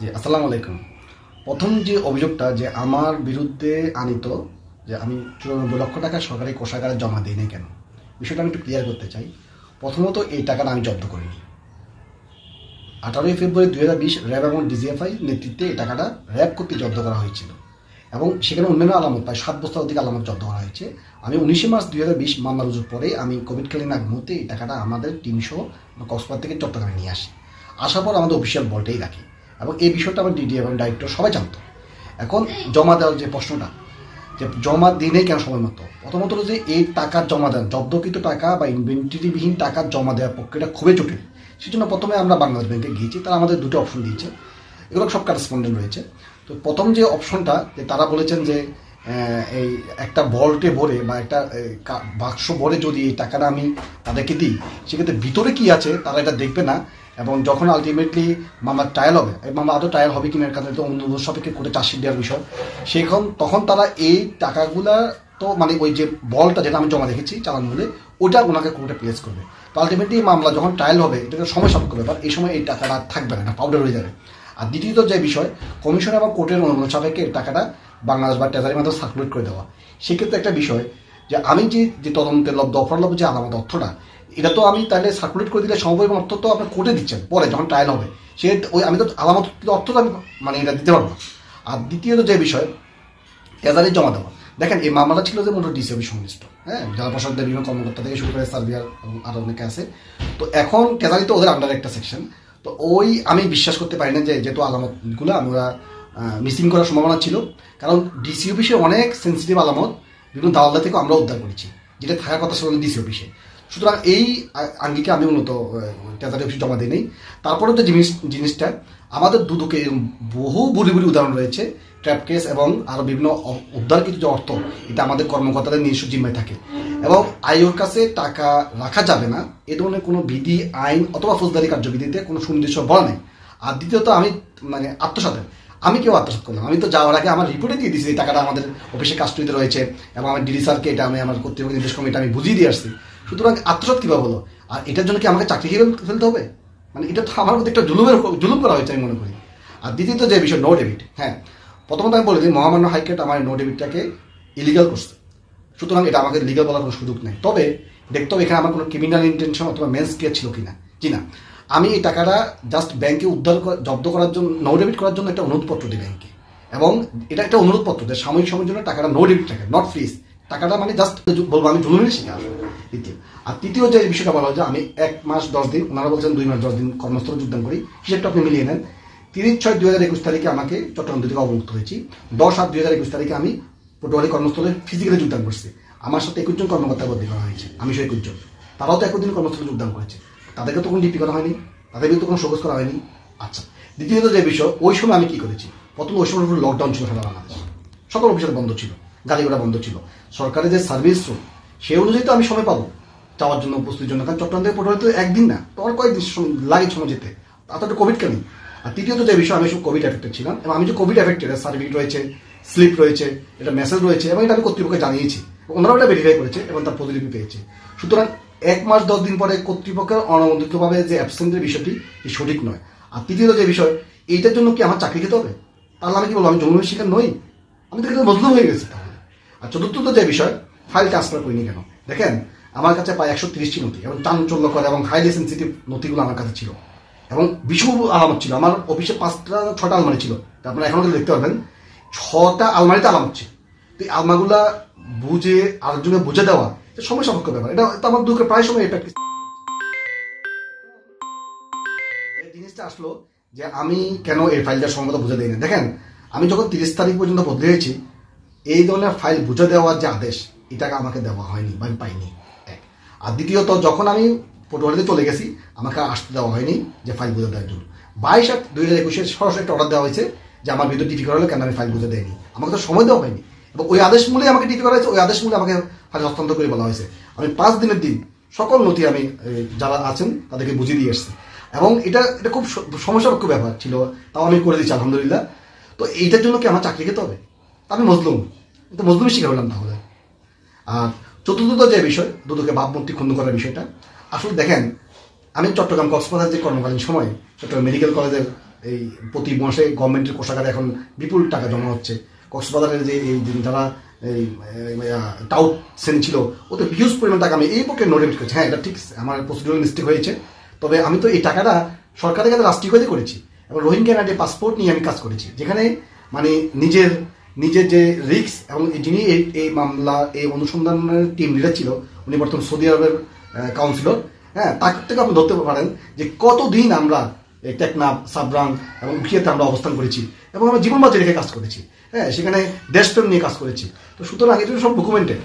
জি, আসসালামু আলাইকুম। প্রথম যে অভিযোগটা যে আমার বিরুদ্ধে আনিত, যে আমি চুরানব্বই লক্ষ টাকা সরকারি কোষাগারে জমা দিই কেন? বিষয়টা আমি একটু ক্লিয়ার করতে চাই। প্রথমত, এই টাকাটা আমি জব্দ করিনি। আঠারোই ফেব্রুয়ারি দু হাজার বিশ র্যাব এবং ডিজিএফআই নেতৃত্বে এই টাকাটা র্যাব কর্তৃক জব্দ করা হয়েছিল এবং সেখানে অন্যান্য আলামত, প্রায় সাত বছর অধিক আলামত জব্দ করা হয়েছে। আমি উনিশে মার্চ দুই হাজার বিশ মামলা রুজুর পরে আমি কোভিডকালীন আগ মুহূর্তে এই টাকাটা আমাদের টিম সহ কক্সবাজার থেকে চট্টগ্রামে নিয়ে আসি। আসার পর আমাদের অফিসিয়াল বলটাই রাখি। এবং এই বিষয়টা আমার ডিডি এবং ডাইরেক্টর সবাই জানতো। এখন জমা দেওয়ার যে প্রশ্নটা, যে জমা দিনে কেন সময় মতো প্রথমত যে এই টাকার জমা দেন জব্দকৃত টাকা বা ইনভেন্টরিবিহীন টাকার জমা দেওয়ার প্রক্রিয়াটা খুবই জটিল। সেই জন্য প্রথমে আমরা বাংলাদেশ ব্যাংকে গিয়েছি, তারা আমাদের দুটো অপশন দিয়েছে। এগুলো সব কারেসপন্ডেন্ট রয়েছে। তো প্রথম যে অপশনটা যে তারা বলেছেন যে এই একটা বল্টে ভরে বা একটা বাক্স ভরে যদি এই টাকাটা আমি তাদেরকে দিই, সেক্ষেত্রে ভিতরে কি আছে, তারা এটা দেখবে না। এবং যখন আলটিমেটলি মামলার ট্রায়াল হবে, এই মামলা আদৌ ট্রায়াল হবে কিনা কারণে তো অন্য সাপেক্ষে করে চার্জশিট দেওয়ার বিষয় সেখন তখন তারা এই টাকাগুলা তো মানে ওই যে বলটা যেটা আমি জমা রেখেছি চালান মূল্যে ওটা ওনাকে কোর্টে প্লেস করবে। তো আলটিমেটলি মামলা যখন ট্রায়াল হবে, এটা সময় সাপেক্ষ ব্যাপার, এই সময় এই টাকাটা থাকবে না পাউডার হয়ে যাবে। আর দ্বিতীয়ত যে বিষয় কমিশন এবং কোর্টের অনুমোদন সাপেক্ষে টাকাটা বাংলাদেশ বা ট্রেজারির মাধ্যমে সার্কুলেট করে দেওয়া। সেক্ষেত্রে একটা বিষয় যে আমি যে যে তদন্তের লব্ধ অফার যে আলামত অর্থটা এটা তো আমি তাহলে সার্কুলেট করে দিলে সমপরিমাণ অর্থ তো আপনি কোর্টে দিচ্ছেন, পরে যখন ট্রায়াল হবে। সে ওই আমি তো আলামত অর্থটা আমি মানে এটা দিতে পারব। আর দ্বিতীয়ত যে বিষয় ট্রেজারি জমা দেওয়া। দেখেন, এই মামলাটা ছিল যে মোটর ডিসি অফিস সংশ্লিষ্ট হ্যাঁ? জেলা প্রশাসনের বিভিন্ন কর্মকর্তা থেকে শুরু করে সার্ভিয়ার এবং আরও অনেকে আছে। তো এখন ট্রেজারি তো ওদের আন্ডার একটা সেকশন তো ওই আমি বিশ্বাস করতে পারি না যে যেহেতু আলামতগুলো আমরা মিসিং করার সম্ভাবনা ছিল। কারণ ডিসি অফিসে অনেক সেন্সিটিভ আলামত, বিভিন্ন দালালদের থেকে আমরা উদ্ধার করেছি। যেটা থাকার কথা ছিল ডিসি অফিসে সুতরাং এই আঙ্গিকে আমি মূলত ট্রেজারি অফিসে জমা দিই তারপরে যে জিনিস, জিনিসটা, আমাদের দুদকে বহু বুড়ি বুড়ি উদাহরণ রয়েছে, ট্র্যাপ কেস এবং আরও বিভিন্ন উদ্ধারকৃত যে অর্থ, এটা আমাদের কর্মকর্তাদের নিজস্ব জিম্মায় থাকে। এবং আইওর কাছে টাকা রাখা যাবে না, এ ধরনের কোনো বিধি, আইন অথবা ফৌজদারি কার্যবিধিতে কোনো সুনির্দিষ্ট বলা নেই। আর দ্বিতীয়ত, আমি মানে আত্মসাতের। আমি কেউ আত্মসাত করলাম আমি তো যাওয়ার আগে আমার রিপোর্টে দিয়ে দিয়েছি এই টাকাটা আমাদের অফিসে কাস্টডিতে রয়েছে এবং আমার ডিডি স্যারকে এটা আমি আমার কর্তৃপক্ষ নির্দেশ কমিটি আমি বুঝিয়ে দিয়ে আসছি। সুতরাং আত্মসাত কীভাবে হলো? আর এটার জন্য কি আমাকে চাকরি খেয়ে ফেলতে হবে? মানে এটা তো আমার মধ্যে একটা জুলুমের জুলুম করা হয়েছে আমি মনে করি। আর দ্বিতীয়ত যে বিষয় নো ডেবিট হ্যাঁ। প্রথমত আমি বলে দিই, মহামান্য হাইকোর্ট আমার নো ডেবিটটাকে ইলিগাল করছে। সুতরাং এটা আমাকে লিগাল বলার কোনো সুযোগ নেই। তবে দেখতে হবে এখানে আমার কোনো ক্রিমিনাল ইন্টেনশন অথবা মেন্স কেয়ার ছিল কিনা। জি না। আমি এই টাকাটা জাস্ট ব্যাংকে উদ্ধার জব্দ করার জন্য নো ডেবিট করার জন্য একটা অনুরোধপত্র দিই ব্যাংকে এবং এটা একটা অনুরোধপত্র যে সাময়িক সময়ের জন্য টাকাটা নো ডেবিট থাকে নট ফ্রিজ টাকাটা মানে জাস্ট বলব আমি জুলুমের শিকার। দ্বিতীয়। আর তৃতীয় যে বিষয়টা বলা হয়েছে আমি এক মাস দশ দিন, ওনারা বলছেন দুই মাস দশ দিন কর্মস্থলে যোগদান করি, হিসেবটা আপনি মিলিয়ে নেন। তিরিশ ছয় দুই হাজার একুশ তারিখে আমাকে চট্টগ্রাম থেকে অবমুক্ত হয়েছি। দশ আট দুই হাজার একুশ তারিখে আমি পটুয়ারি কর্মস্থলে ফিজিক্যালি যোগদান করছি। আমার সাথে একুশ জন কর্মকর্তা বদলি করা হয়েছে। আমি সহ একুশ জন। তারাও তো একদিন কর্মস্থলে যোগদান করেছে। তাদেরকে তো কোনো ডিপি করা হয়নি তাদের বিরুদ্ধে কোনো শোকজ করা হয়নি। আচ্ছা দ্বিতীয়ত যে বিষয়, ওই সময় আমি কি করেছি? প্রথম ওই সময় লকডাউন ছিল সারা বাংলাদেশ। সকল অফিসের বন্ধ ছিল গাড়ি ঘোড়া বন্ধ ছিল। সরকারের যে সার্ভিস সেই অনুযায়ী তো আমি সময় পাবো যাওয়ার জন্য উপস্থিতির জন্য। কারণ চট্টগ্রাম থেকে পটুয়ারি তো একদিন না, তো আমার কয়েকদিন লাগে সময় যেতে। তাতে তো কোভিড কেন? আর তৃতীয়ত যে বিষয়, আমি সব কোভিড এফেক্টেড ছিলাম এবং আমি যে কোভিড এফেক্টেড সার্টিফিকেট রয়েছে স্লিপ রয়েছে, এটা মেসেজ রয়েছে এবং এটা আমি কর্তৃপক্ষকে জানিয়েছি ওনারাও এটা ভেরিফাই করেছে এবং তার প্রতিলিপি পেয়েছে। সুতরাং এক মাস দশ দিন পরে কর্তৃপক্ষের অনবন্ধিতভাবে যে অ্যাবসেন্টের বিষয়টি সঠিক নয়। আর তৃতীয়ত যে বিষয়, এইটার জন্য কি আমার চাকরি খেতে হবে? তাহলে আমি কি বলব, আমি জন্মের শিকার নই? আমি তো কিন্তু হয়ে গেছি তাহলে। আর চতুর্থত যে বিষয় ফাইল ট্রান্সফার করিনি কেন? দেখেন, আমার কাছে প্রায় একশো তিরিশটি নথি এবং চাঞ্চল্য করে এবং হাইলি সেন্সিটিভ নথিগুলো আমার কাছে ছিল। এবং বিষু আলামত ছিল। আমার অফিসে পাঁচটা, ছটা আলমারি ছিল। আপনারা এখনও দেখতে পারবেন, ছটা আলমারিতে আলামত ছিল। তো এই আলমাগুলা বুঝে আরেকজনে বুঝে দেওয়া সময় সাপেক্ষ ব্যাপার। এটা তো আমার দুঃখে প্রায় সময় এটা জিনিসটা আসলো যে আমি কেন এই ফাইলটা সম্ভবত বুঝে দিই না দেখেন, আমি যখন তিরিশ তারিখ পর্যন্ত বদলে হয়েছি এই ধরনের ফাইল বুঝে দেওয়ার যে আদেশ এটাকে আমাকে দেওয়া হয়নি, বা আমি পাইনি। এক। আর দ্বিতীয়ত, যখন আমি পটুয়ারিতে চলে গেছি, আমাকে আসতে দেওয়া হয়নি যে ফাইল বুঝে দেওয়ার জন্য। বাইশ আট দুই হাজার একুশে সরাসরি একটা অর্ডার দেওয়া হয়েছে যে আমার বিদ্যুৎ টিভি করা হলো, কেন আমি ফাইল বুঝে দেয়নি আমাকে তো সময় দেওয়া হয়নি। এবং ওই আদেশ মূলে আমাকে টিভি করা হয়েছে, ওই আদেশ মূলে আমাকে ফাইল হস্তান্তর করে বলা হয়েছে। আমি পাঁচ দিনের দিন সকল নথি আমি যারা আছেন, তাদেরকে বুঝিয়ে দিয়ে এসেছি। এবং এটা এটা খুব সমস্যাপক্ষ ব্যাপার ছিল, তাও আমি করে দিচ্ছি আলহামদুলিল্লাহ। তো এইটার জন্য কি আমার চাকরি খেতে হবে? আমি মজলুম। তো মজলুমি শিকার হলাম তাহলে। আর চতুর্থত যে বিষয়, দুদকে ভাবমূর্তি ক্ষুণ্ণ করার বিষয়টা, আসলে দেখেন, আমি চট্টগ্রাম কক্সবাজার যে কর্মকালীন সময় চট্টগ্রাম মেডিকেল কলেজের এই প্রতি মাসে গভর্নমেন্টের কোষাগারে এখন বিপুল টাকা জমা হচ্ছে। কক্সবাজারের যে এই যে যারা এই টাউট শ্রেণি ছিল, ওতে হিউজ পরিমাণ টাকা আমি এই পক্ষে নোটেট করেছি। হ্যাঁ এটা ঠিক, আমার প্রসিডিউরাল মিস্টেক হয়েছে। তবে আমি তো এই টাকাটা সরকারের কাছে রাষ্ট্রীয়তে করেছি এবং রোহিঙ্গা নাইডে পাসপোর্ট নিয়ে আমি কাজ করেছি। যেখানে মানে নিজের নিজের যে রিক্স এবং যিনি এই মামলা, এই অনুসন্ধানের টিম লিডার ছিল, উনি বর্তমান সৌদি আরবের কাউন্সিলর হ্যাঁ তার থেকে আপনি ধরতে পারেন যে কতদিন আমরা টেকনাফ সাবরাং এবং উখিয়াতে আমরা অবস্থান করেছি এবং আমরা জীবন বাঁচিয়ে রেখে কাজ করেছি। হ্যাঁ সেখানে দেশপ্রেম নিয়ে কাজ করেছি। তো সুতরাং এটা সব ডকুমেন্টেড